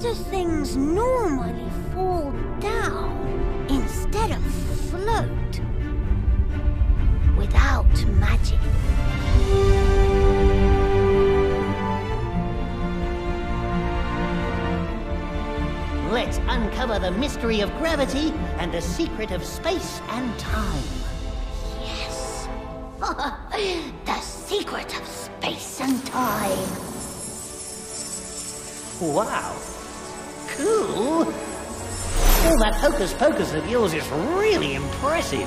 do things normally fall down instead of float? Without magic. Let's uncover the mystery of gravity and the secret of space and time. Yes. the secret of space and time. Wow. All that hocus pocus of yours is really impressive.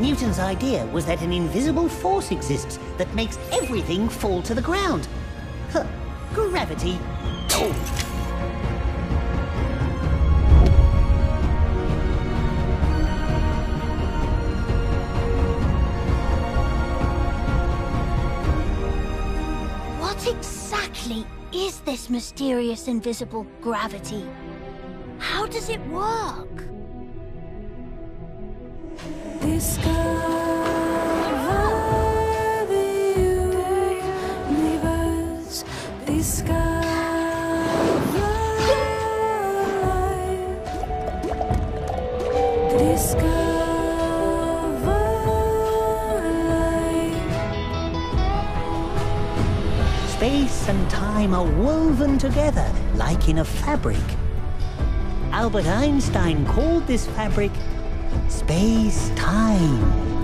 Newton's idea was that an invisible force exists that makes everything fall to the ground. Huh. Gravity. Oh. Exactly is this mysterious invisible gravity? How does it work? Discover the universe. Discover Space and time are woven together like in a fabric. Albert Einstein called this fabric space-time.